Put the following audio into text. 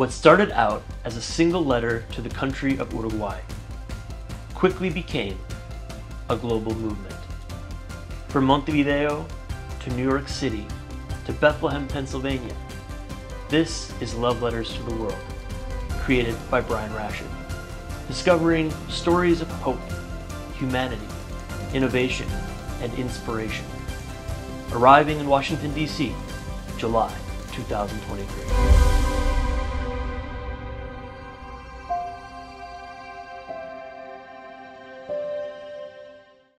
What started out as a single letter to the country of Uruguay quickly became a global movement. From Montevideo to New York City to Bethlehem, Pennsylvania, this is Love Letters to the World, created by Brian Rashid, discovering stories of hope, humanity, innovation, and inspiration. Arriving in Washington, D.C., July 2023.